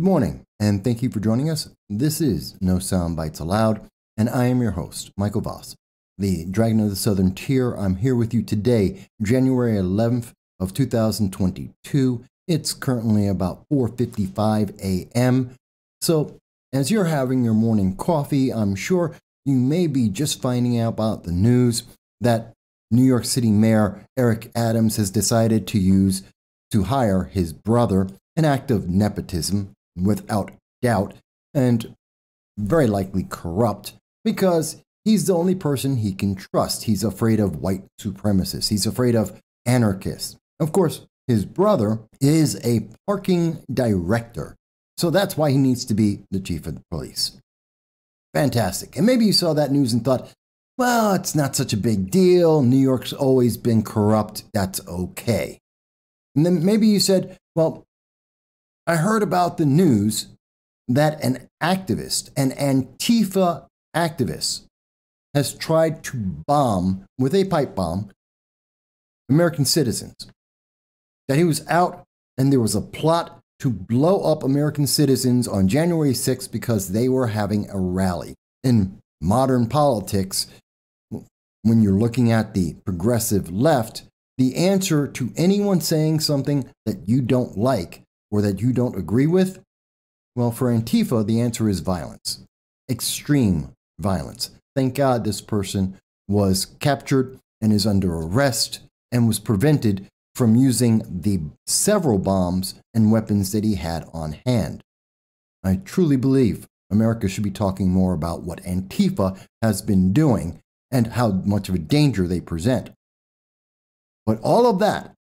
Good morning, and thank you for joining us. This is No Sound Bites Allowed, and I am your host, Michael Vass, the Dragon of the Southern Tier. I'm here with you today, January 11th of 2022. It's currently about 4:55 a.m. So, as you're having your morning coffee, I'm sure you may be just finding out about the news that New York City Mayor Eric Adams has decided to use to hire his brother, an act of nepotism without doubt, and very likely corrupt because he's the only person he can trust. He's afraid of white supremacists, he's afraid of anarchists. Of course, his brother is a parking director, so that's why he needs to be the chief of the police. Fantastic. And maybe you saw that news and thought, well, it's not such a big deal. New York's always been corrupt. That's okay. And then maybe you said, well, I heard about the news that an activist, an Antifa activist, has tried to bomb with a pipe bomb American citizens. That he was out and there was a plot to blow up American citizens on January 6th because they were having a rally. In modern politics, when you're looking at the progressive left, the answer to anyone saying something that you don't like or that you don't agree with? Well, for Antifa, the answer is violence, extreme violence. Thank God this person was captured and is under arrest and was prevented from using the several bombs and weapons that he had on hand. I truly believe America should be talking more about what Antifa has been doing and how much of a danger they present. But all of that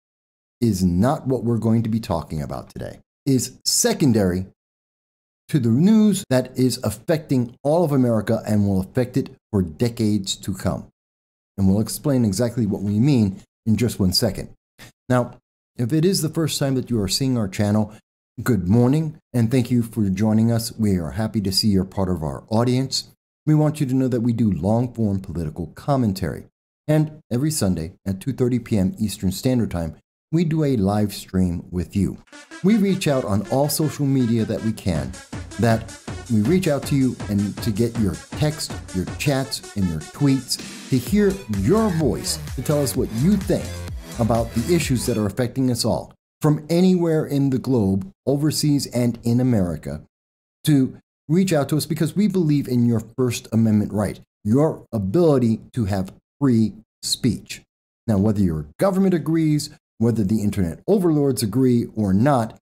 is not what we're going to be talking about today. Is secondary to the news that is affecting all of America and will affect it for decades to come. And we'll explain exactly what we mean in just one second. Now, if it is the first time that you are seeing our channel, good morning and thank you for joining us. We are happy to see you're part of our audience. We want you to know that we do long form political commentary. And every Sunday at 2:30 p.m. Eastern Standard Time, we do a live stream with you. We reach out on all social media that we can. That we reach out to you and to get your text, your chats, and your tweets to hear your voice to tell us what you think about the issues that are affecting us all from anywhere in the globe, overseas and in America, to reach out to us because we believe in your First Amendment right, your ability to have free speech. Now, whether your government agrees, whether the internet overlords agree or not,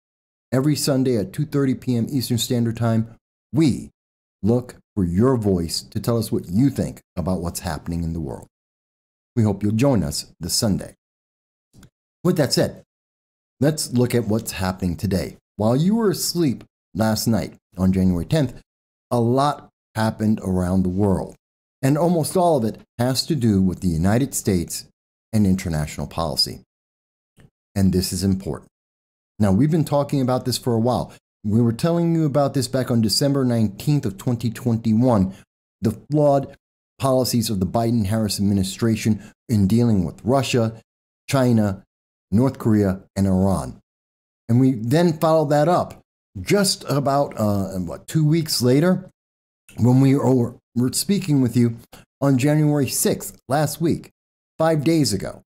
every Sunday at 2:30 p.m. Eastern Standard Time, we look for your voice to tell us what you think about what's happening in the world. We hope you'll join us this Sunday. With that said, let's look at what's happening today. While you were asleep last night on January 10th, a lot happened around the world and almost all of it has to do with the United States and international policy. And this is important. Now, we've been talking about this for a while. We were telling you about this back on December 19th of 2021, the flawed policies of the Biden-Harris administration in dealing with Russia, China, North Korea, and Iran. And we then followed that up just about uh, what two weeks later when we were we're speaking with you on January 6th, last week, five days ago,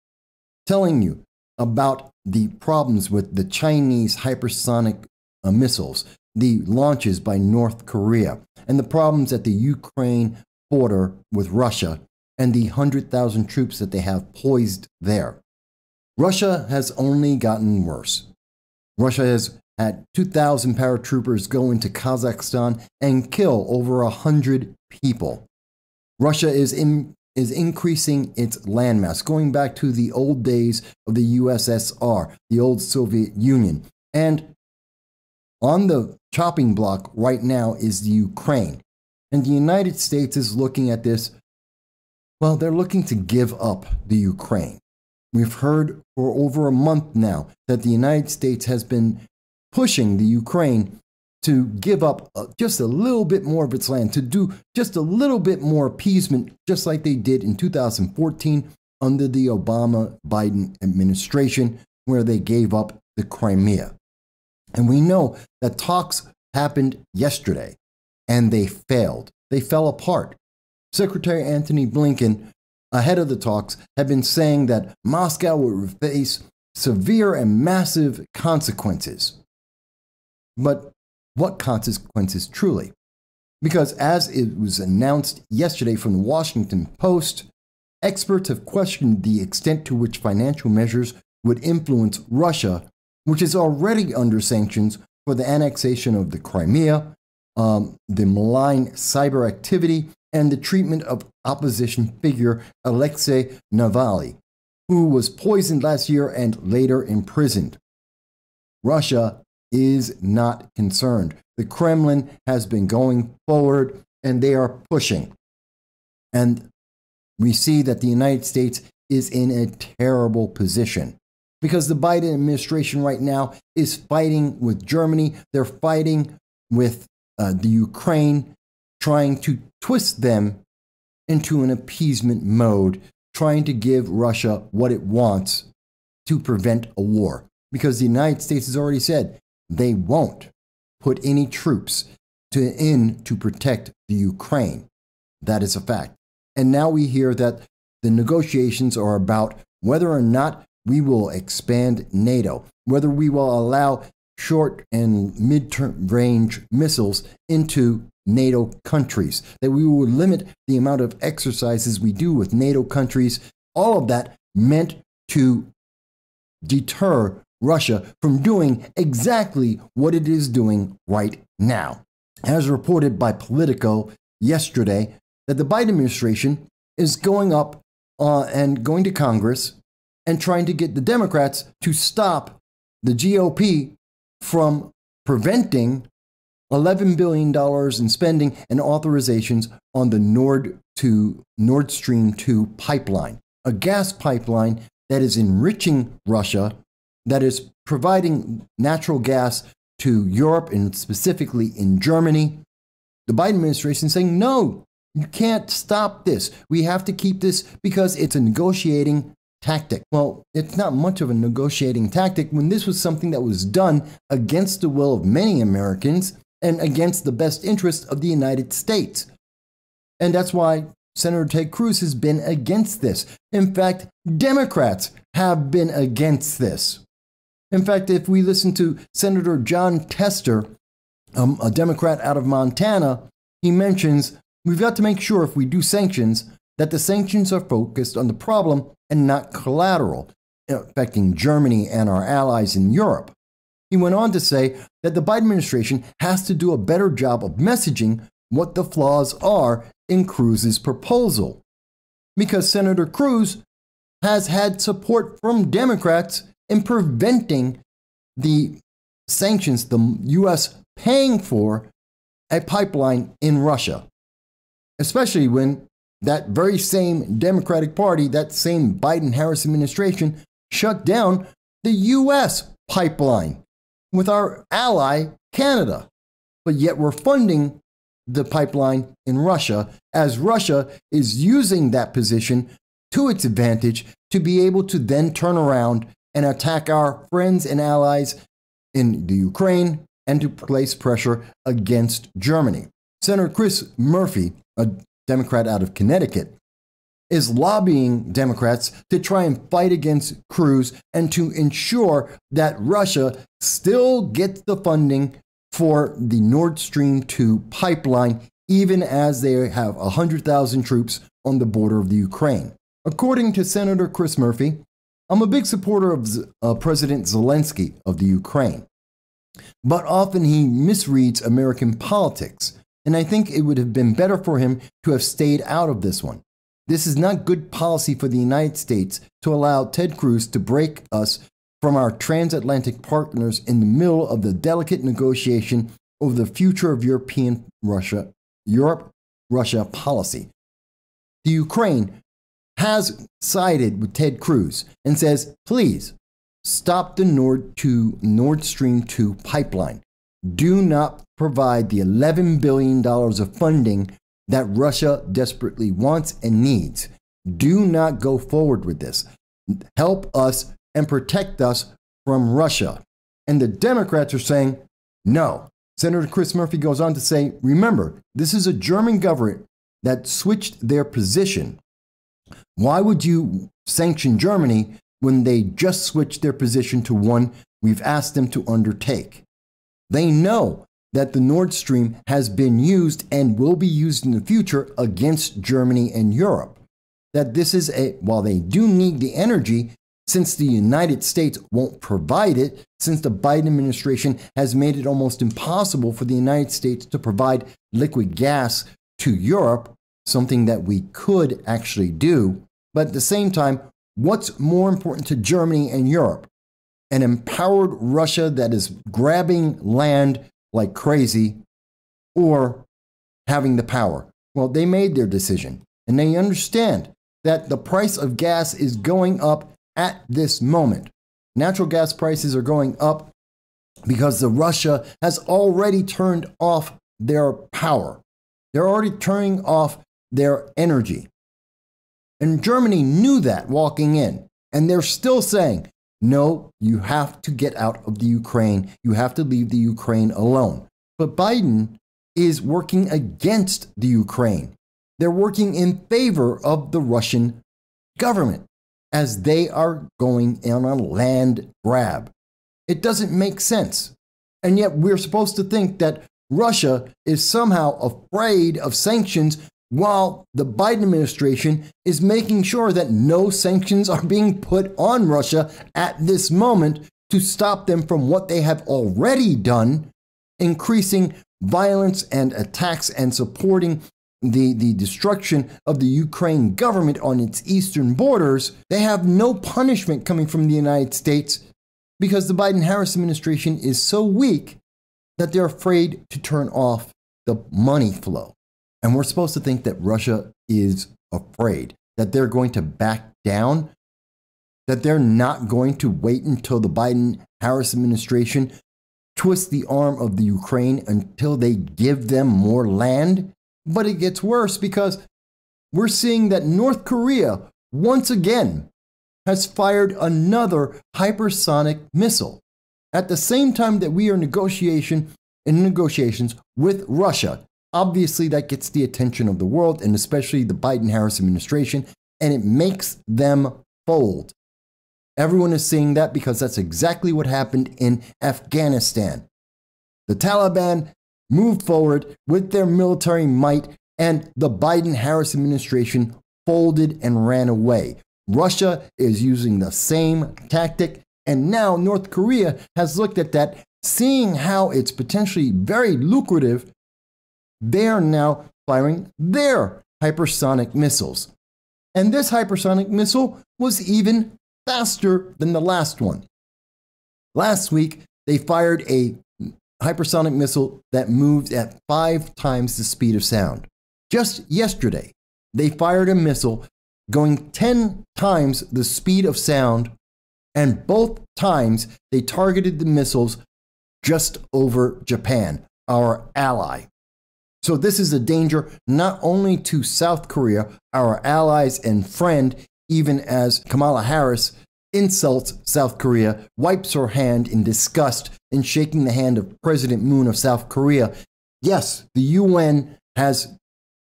telling you about the problems with the Chinese hypersonic uh, missiles, the launches by North Korea, and the problems at the Ukraine border with Russia, and the 100,000 troops that they have poised there. Russia has only gotten worse. Russia has had 2,000 paratroopers go into Kazakhstan and kill over 100 people. Russia is, in, is increasing its landmass, going back to the old days of the USSR, the old Soviet Union. And on the chopping block right now is the Ukraine. And the United States is looking at this. Well, they're looking to give up the Ukraine. We've heard for over a month now that the United States has been pushing the Ukraine to give up uh, just a little bit more of its land, to do just a little bit more appeasement, just like they did in 2014 under the Obama Biden administration, where they gave up the Crimea. And we know that talks happened yesterday, and they failed. They fell apart. Secretary Antony Blinken, ahead of the talks, had been saying that Moscow would face severe and massive consequences. But what consequences truly? Because as it was announced yesterday from the Washington Post, experts have questioned the extent to which financial measures would influence Russia, which is already under sanctions for the annexation of the Crimea, um, the malign cyber activity, and the treatment of opposition figure Alexei Navalny, who was poisoned last year and later imprisoned. Russia is not concerned. The Kremlin has been going forward and they are pushing. And we see that the United States is in a terrible position because the Biden administration right now is fighting with Germany. They're fighting with uh, the Ukraine, trying to twist them into an appeasement mode, trying to give Russia what it wants to prevent a war. Because the United States has already said they won't put any troops to, in to protect the Ukraine. That is a fact. And now we hear that the negotiations are about whether or not we will expand NATO, whether we will allow short and mid range missiles into NATO countries, that we will limit the amount of exercises we do with NATO countries. All of that meant to deter Russia from doing exactly what it is doing right now. As reported by Politico yesterday, that the Biden administration is going up uh, and going to Congress and trying to get the Democrats to stop the GOP from preventing $11 billion in spending and authorizations on the Nord, to Nord Stream 2 pipeline, a gas pipeline that is enriching Russia that is providing natural gas to Europe and specifically in Germany. The Biden administration is saying, no, you can't stop this. We have to keep this because it's a negotiating tactic. Well, it's not much of a negotiating tactic when this was something that was done against the will of many Americans and against the best interest of the United States. And that's why Senator Ted Cruz has been against this. In fact, Democrats have been against this. In fact, if we listen to Senator Jon Tester, um, a Democrat out of Montana, he mentions we've got to make sure if we do sanctions that the sanctions are focused on the problem and not collateral, affecting Germany and our allies in Europe. He went on to say that the Biden administration has to do a better job of messaging what the flaws are in Cruz's proposal. Because Senator Cruz has had support from Democrats in preventing the sanctions, the U.S. paying for a pipeline in Russia, especially when that very same Democratic Party, that same Biden Harris administration, shut down the U.S. pipeline with our ally, Canada. But yet we're funding the pipeline in Russia as Russia is using that position to its advantage to be able to then turn around and attack our friends and allies in the Ukraine and to place pressure against Germany. Senator Chris Murphy, a Democrat out of Connecticut, is lobbying Democrats to try and fight against Cruz and to ensure that Russia still gets the funding for the Nord Stream 2 pipeline, even as they have 100,000 troops on the border of the Ukraine. According to Senator Chris Murphy, I'm a big supporter of uh, President Zelensky of the Ukraine, but often he misreads American politics, and I think it would have been better for him to have stayed out of this one. This is not good policy for the United States to allow Ted Cruz to break us from our transatlantic partners in the middle of the delicate negotiation over the future of European Russia, Europe Russia policy. The Ukraine has sided with Ted Cruz and says, please stop the Nord, 2, Nord Stream 2 pipeline. Do not provide the $11 billion of funding that Russia desperately wants and needs. Do not go forward with this. Help us and protect us from Russia. And the Democrats are saying, no, Senator Chris Murphy goes on to say remember, this is a German government that switched their position. Why would you sanction Germany when they just switched their position to one we've asked them to undertake? They know that the Nord Stream has been used and will be used in the future against Germany and Europe. That this is a, while they do need the energy, since the United States won't provide it, since the Biden administration has made it almost impossible for the United States to provide liquid gas to Europe, something that we could actually do. But at the same time, what's more important to Germany and Europe? An empowered Russia that is grabbing land like crazy, or having the power? Well, they made their decision, and they understand that the price of gas is going up at this moment. Natural gas prices are going up because the Russia has already turned off their power. They're already turning off their energy. And Germany knew that walking in. And they're still saying, no, you have to get out of the Ukraine. You have to leave the Ukraine alone. But Biden is working against the Ukraine. They're working in favor of the Russian government as they are going on a land grab. It doesn't make sense. And yet we're supposed to think that Russia is somehow afraid of sanctions while the Biden administration is making sure that no sanctions are being put on Russia at this moment to stop them from what they have already done, increasing violence and attacks and supporting the, the destruction of the Ukraine government on its eastern borders, they have no punishment coming from the United States because the Biden Harris administration is so weak that they're afraid to turn off the money flow. And we're supposed to think that Russia is afraid, that they're going to back down, that they're not going to wait until the Biden Harris administration twists the arm of the Ukraine until they give them more land but it gets worse because we're seeing that North Korea once again has fired another hypersonic missile. At the same time that we are negotiation in negotiations with Russia, obviously that gets the attention of the world and especially the Biden-Harris administration, and it makes them fold. Everyone is seeing that because that's exactly what happened in Afghanistan. The Taliban moved forward with their military might, and the Biden Harris administration folded and ran away. Russia is using the same tactic, and now North Korea has looked at that, seeing how it's potentially very lucrative. They are now firing their hypersonic missiles. And this hypersonic missile was even faster than the last one. Last week, they fired a hypersonic missile that moved at five times the speed of sound. Just yesterday, they fired a missile going 10 times the speed of sound, and both times they targeted the missiles just over Japan, our ally. So, this is a danger not only to South Korea, our allies and friend, even as Kamala Harris insults South Korea, wipes her hand in disgust in shaking the hand of President Moon of South Korea. Yes, the UN has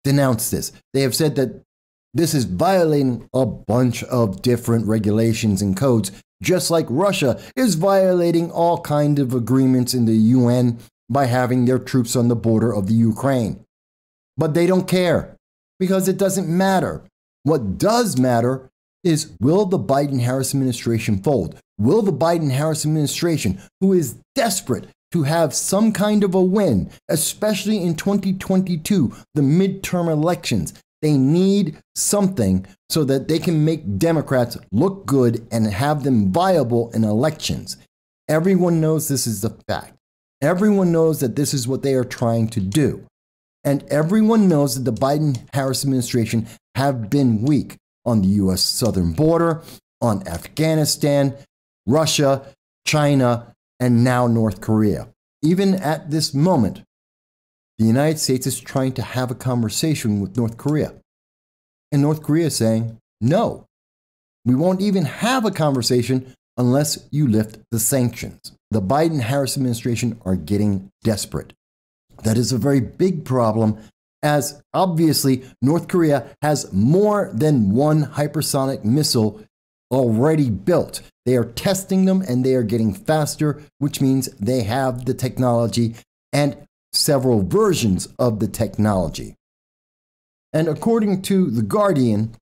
denounced this. They have said that this is violating a bunch of different regulations and codes, just like Russia is violating all kinds of agreements in the UN by having their troops on the border of the Ukraine. But they don't care because it doesn't matter. What does matter is will the Biden Harris administration fold? Will the Biden Harris administration, who is desperate to have some kind of a win, especially in 2022, the midterm elections, they need something so that they can make Democrats look good and have them viable in elections. Everyone knows this is the fact. Everyone knows that this is what they are trying to do. And everyone knows that the Biden Harris administration have been weak on the US southern border, on Afghanistan, Russia, China, and now North Korea. Even at this moment, the United States is trying to have a conversation with North Korea. And North Korea is saying, no, we won't even have a conversation unless you lift the sanctions. The Biden Harris administration are getting desperate. That is a very big problem, as obviously North Korea has more than one hypersonic missile already built. They are testing them and they are getting faster, which means they have the technology and several versions of the technology. And according to The Guardian,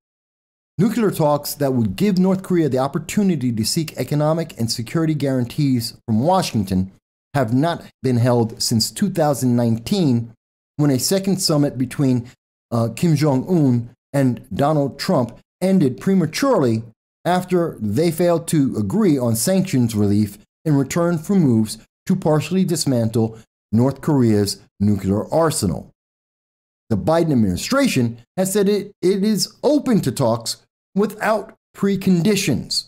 nuclear talks that would give North Korea the opportunity to seek economic and security guarantees from Washington have not been held since 2019 when a second summit between uh, Kim Jong un and Donald Trump ended prematurely after they failed to agree on sanctions relief in return for moves to partially dismantle North Korea's nuclear arsenal. The Biden administration has said it, it is open to talks without preconditions,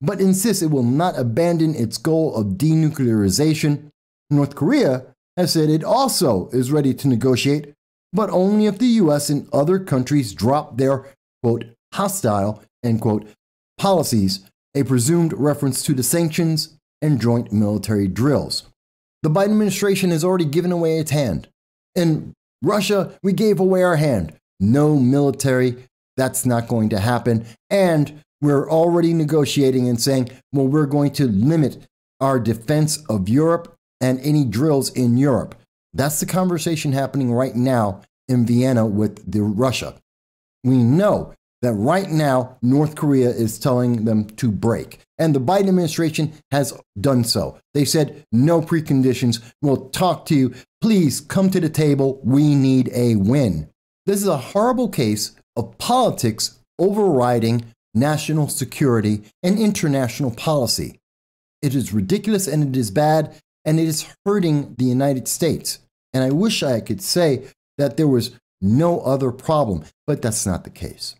but insists it will not abandon its goal of denuclearization. North Korea has said it also is ready to negotiate, but only if the US and other countries drop their quote hostile end quote policies, a presumed reference to the sanctions and joint military drills. The Biden administration has already given away its hand. In Russia, we gave away our hand. No military, that's not going to happen. And we're already negotiating and saying, well, we're going to limit our defense of Europe and any drills in Europe. That's the conversation happening right now in Vienna with the Russia. We know that right now North Korea is telling them to break. And the Biden administration has done so. They said, no preconditions. We'll talk to you. Please come to the table. We need a win. This is a horrible case of politics overriding national security and international policy. It is ridiculous and it is bad and it is hurting the United States. And I wish I could say that there was no other problem, but that's not the case.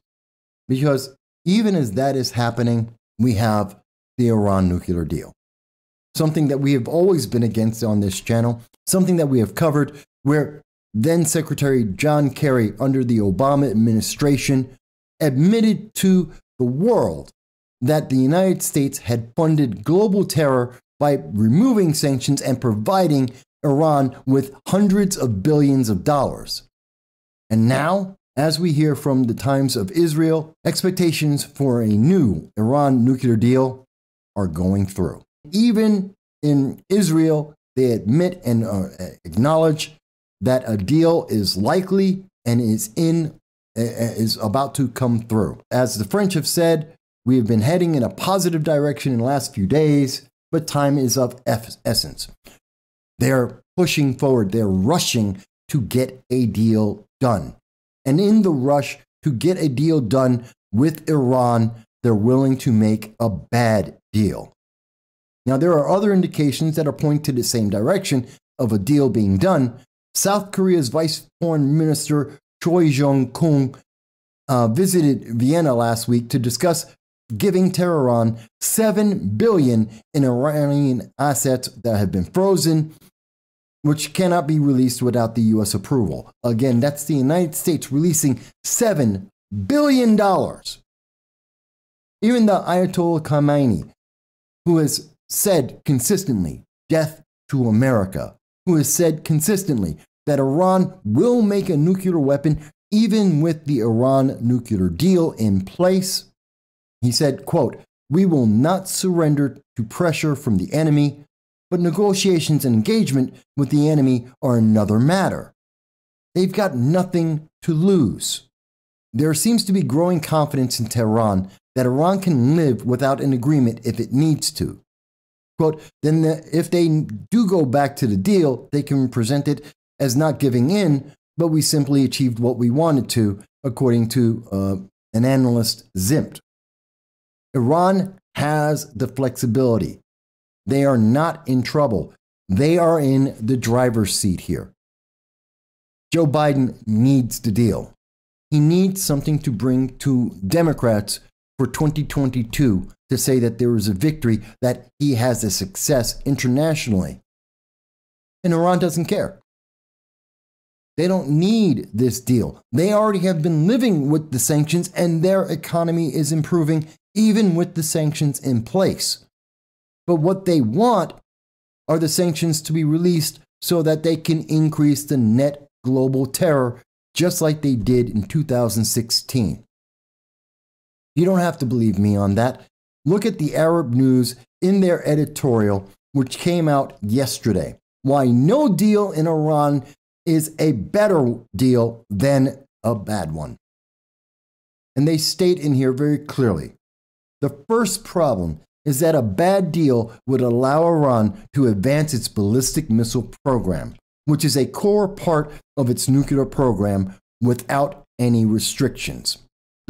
Because even as that is happening, we have the Iran nuclear deal. Something that we have always been against on this channel, something that we have covered, where then Secretary John Kerry, under the Obama administration, admitted to the world that the United States had funded global terror by removing sanctions and providing Iran with hundreds of billions of dollars. And now as we hear from the Times of Israel, expectations for a new Iran nuclear deal are going through. Even in Israel, they admit and uh, acknowledge that a deal is likely and is in uh, is about to come through. As the French have said, we have been heading in a positive direction in the last few days, but time is of essence. They're pushing forward, they're rushing to get a deal done. And in the rush to get a deal done with Iran, they're willing to make a bad deal. Now, there are other indications that are pointing to the same direction of a deal being done. South Korea's Vice Foreign Minister Choi Jong Kun uh, visited Vienna last week to discuss giving Tehran 7 billion in Iranian assets that have been frozen which cannot be released without the US approval. Again, that's the United States releasing $7 billion. Even the Ayatollah Khamenei, who has said consistently, death to America, who has said consistently that Iran will make a nuclear weapon even with the Iran nuclear deal in place. He said, quote, we will not surrender to pressure from the enemy but negotiations and engagement with the enemy are another matter. They've got nothing to lose. There seems to be growing confidence in Tehran that Iran can live without an agreement if it needs to. Quote, then the, if they do go back to the deal, they can present it as not giving in, but we simply achieved what we wanted to, according to uh, an analyst, Zimmt. Iran has the flexibility. They are not in trouble. They are in the driver's seat here. Joe Biden needs the deal. He needs something to bring to Democrats for 2022 to say that there is a victory, that he has a success internationally. And Iran doesn't care. They don't need this deal. They already have been living with the sanctions, and their economy is improving even with the sanctions in place. But what they want are the sanctions to be released so that they can increase the net global terror just like they did in 2016. You don't have to believe me on that. Look at the Arab News in their editorial, which came out yesterday. Why no deal in Iran is a better deal than a bad one. And they state in here very clearly the first problem is that a bad deal would allow Iran to advance its ballistic missile program, which is a core part of its nuclear program without any restrictions.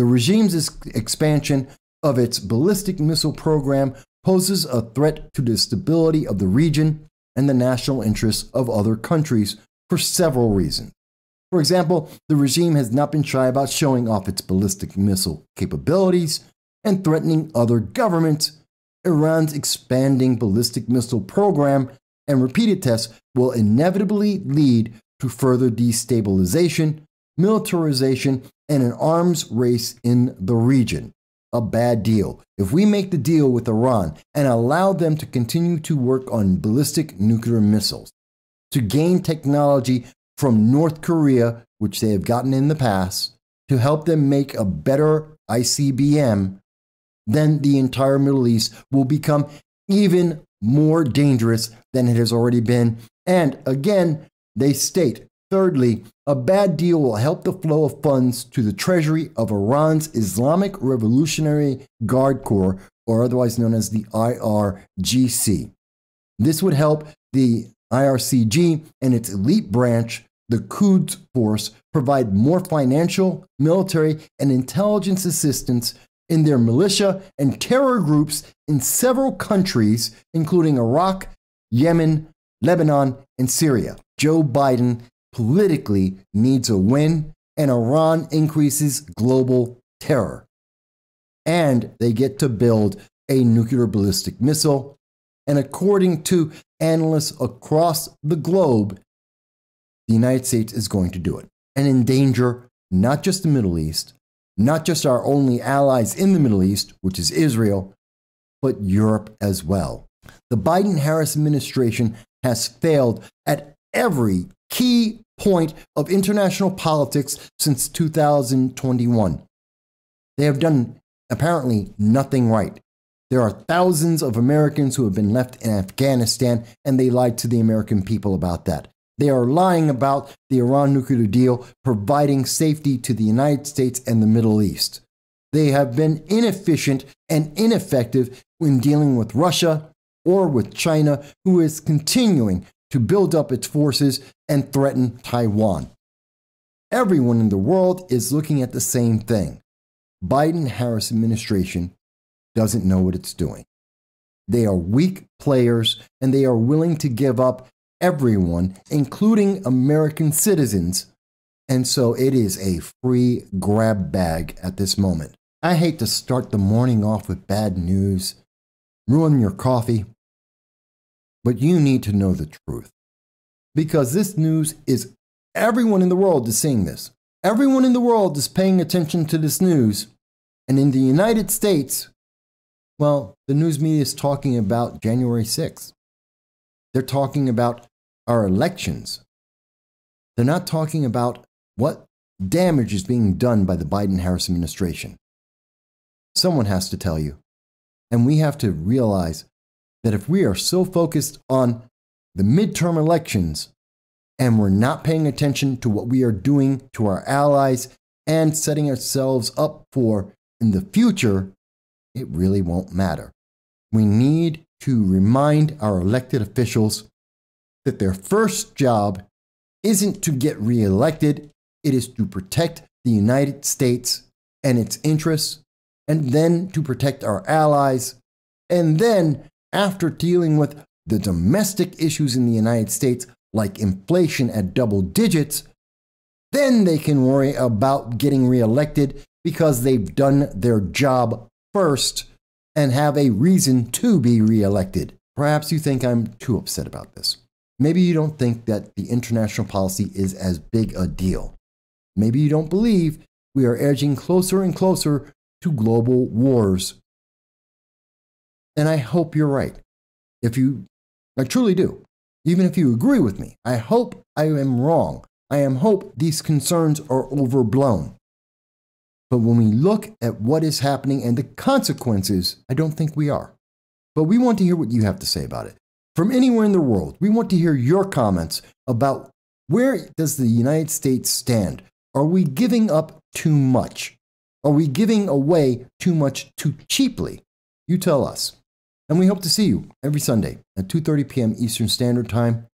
The regime's expansion of its ballistic missile program poses a threat to the stability of the region and the national interests of other countries for several reasons. For example, the regime has not been shy about showing off its ballistic missile capabilities and threatening other governments. Iran's expanding ballistic missile program and repeated tests will inevitably lead to further destabilization, militarization, and an arms race in the region. A bad deal. If we make the deal with Iran and allow them to continue to work on ballistic nuclear missiles, to gain technology from North Korea, which they have gotten in the past, to help them make a better ICBM, then the entire Middle East will become even more dangerous than it has already been. And again, they state Thirdly, a bad deal will help the flow of funds to the treasury of Iran's Islamic Revolutionary Guard Corps, or otherwise known as the IRGC. This would help the IRCG and its elite branch, the Quds Force, provide more financial, military, and intelligence assistance in their militia and terror groups in several countries, including Iraq, Yemen, Lebanon, and Syria. Joe Biden politically needs a win, and Iran increases global terror. And they get to build a nuclear ballistic missile. And according to analysts across the globe, the United States is going to do it and endanger not just the Middle East, not just our only allies in the Middle East, which is Israel, but Europe as well. The Biden Harris administration has failed at every key point of international politics since 2021. They have done apparently nothing right. There are thousands of Americans who have been left in Afghanistan, and they lied to the American people about that. They are lying about the Iran nuclear deal providing safety to the United States and the Middle East. They have been inefficient and ineffective in dealing with Russia or with China, who is continuing to build up its forces and threaten Taiwan. Everyone in the world is looking at the same thing. Biden Harris administration doesn't know what it's doing. They are weak players and they are willing to give up everyone, including American citizens. And so it is a free grab bag at this moment. I hate to start the morning off with bad news, ruin your coffee, but you need to know the truth. Because this news is everyone in the world is seeing this. Everyone in the world is paying attention to this news. And in the United States, well, the news media is talking about January 6th. They're talking about our elections. They're not talking about what damage is being done by the Biden Harris administration. Someone has to tell you. And we have to realize that if we are so focused on the midterm elections and we're not paying attention to what we are doing to our allies and setting ourselves up for in the future, it really won't matter. We need to remind our elected officials that their first job isn't to get reelected, it is to protect the United States and its interests, and then to protect our allies, and then after dealing with the domestic issues in the United States, like inflation at double digits, then they can worry about getting reelected because they've done their job first and have a reason to be reelected. Perhaps you think I'm too upset about this. Maybe you don't think that the international policy is as big a deal. Maybe you don't believe we are edging closer and closer to global wars. And I hope you're right. If you I truly do. even if you agree with me. I hope I am wrong. I am hope these concerns are overblown. But when we look at what is happening and the consequences, I don't think we are. But we want to hear what you have to say about it. From anywhere in the world, we want to hear your comments about where does the United States stand? Are we giving up too much? Are we giving away too much too cheaply? You tell us. And we hope to see you every Sunday at 2:30 p.m. Eastern Standard Time